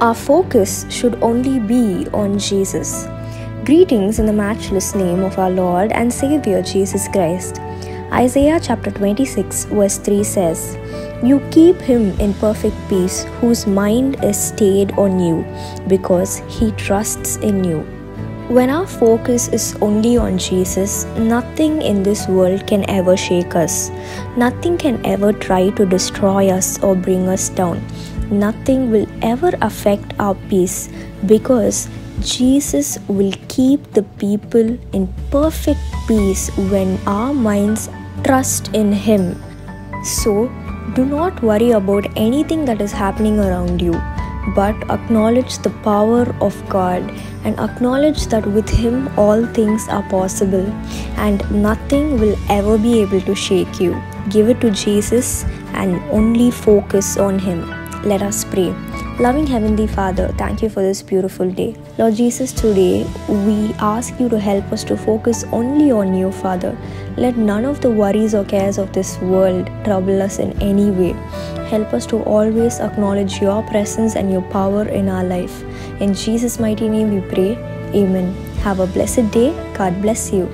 Our focus should only be on Jesus. Greetings in the matchless name of our Lord and Savior Jesus Christ. Isaiah chapter 26, verse 3 says, You keep him in perfect peace, whose mind is stayed on you, because he trusts in you. When our focus is only on Jesus, nothing in this world can ever shake us. Nothing can ever try to destroy us or bring us down. Nothing will ever affect our peace because Jesus will keep the people in perfect peace when our minds trust in Him. So, do not worry about anything that is happening around you, but acknowledge the power of God and acknowledge that with Him all things are possible and nothing will ever be able to shake you. Give it to Jesus and only focus on Him. Let us pray. Loving Heavenly Father, thank you for this beautiful day. Lord Jesus, today we ask you to help us to focus only on you, Father. Let none of the worries or cares of this world trouble us in any way. Help us to always acknowledge your presence and your power in our life. In Jesus' mighty name we pray. Amen. Have a blessed day. God bless you.